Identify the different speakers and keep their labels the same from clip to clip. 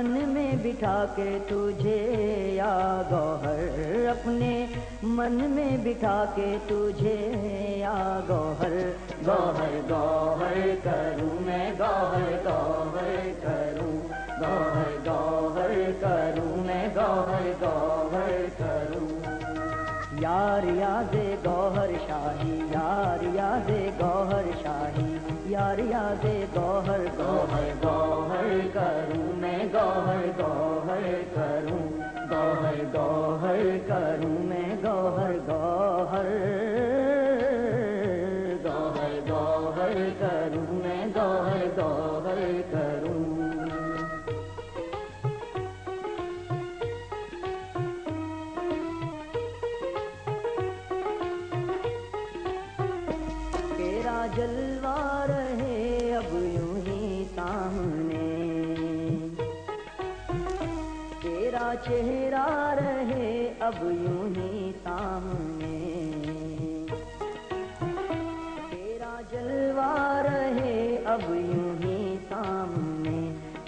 Speaker 1: मन में बिठा के तुझे या गौहर, अपने मन में बिठा के तुझे या गौहर गौहर गौहर करूँ मैं, गौहर गौहर करूँ, गौहर गौहर करूँ मैं, गौहर गौहर करूँ। यार यादे गौहर शाही, यार यादे गौहर शाही, यार यादे गौहर करूँ मैं गौहर गौहर। गौहर गौहर करूँ मैं गौहर गौहर करूँ। तेरा जलवा रहे अब तेरा चेहरा रहे अब यूँ ही सामने। तेरा जलवा रहे अब यूँ ही सामने।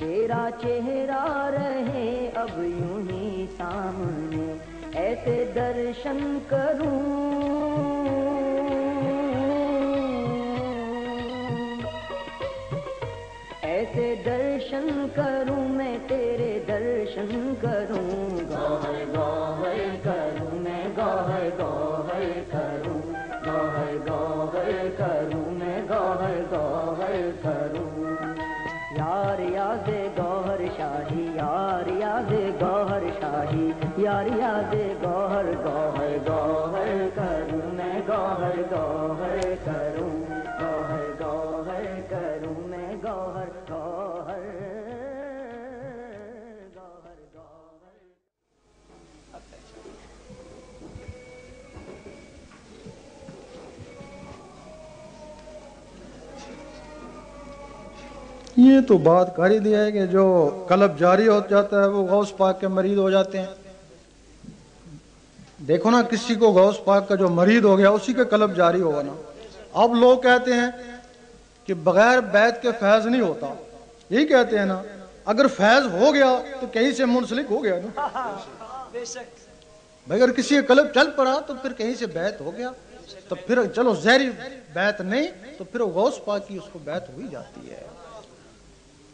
Speaker 1: तेरा चेहरा रहे अब यूँ ही सामने। ऐसे दर्शन करूँ दर्शन करूँ मैं, तेरे दर्शन करूँ गौहर गौहर करूँ मैं, गौहर गौहर करूँ। गौहर गौहर करूँ मैं, गौहर गौहर करूँ। यार यादे गौहर शाही, यार यादे गौहर शाही। यार यादे गौहर गौहर गौहर
Speaker 2: ये तो बात कर ही दिया है कि जो कलब जारी हो जाता है, वो गौस पाक के मरीज़ हो जाते हैं। देखो ना, किसी को गौस पाक का जो मरीज़ हो गया, उसी के कलब जारी होगा ना। अब लोग कहते हैं कि बगैर बैत के फैज नहीं होता। यही कहते हैं ना, अगर फैज हो गया तो कहीं से मुंसलिक हो गया ना। भाई, अगर किसी का कलब चल पड़ा तो फिर कहीं से बैत हो गया। तो फिर, चलो जहरी बैत नहीं तो फिर गौस पाक की उसको बैत हुई जाती है।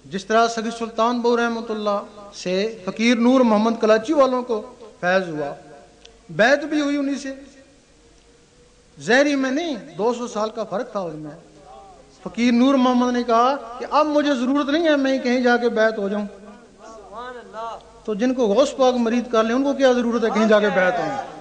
Speaker 2: जिस तरह सगी सुल्तान बहु रहमतुल्ला से फकीर नूर मोहम्मद कलाची वालों को फैज हुआ। बैत भी हुई उन्हीं से। जहरी में नहीं 200 साल का फ़र्क था उनमें। फकीर नूर मोहम्मद ने कहा कि अब मुझे ज़रूरत नहीं है मैं कहीं जाके बैत हो जाऊँ। तो जिनको गौस पाक मरीद कर ले उनको क्या ज़रूरत है कहीं जाके बैत हो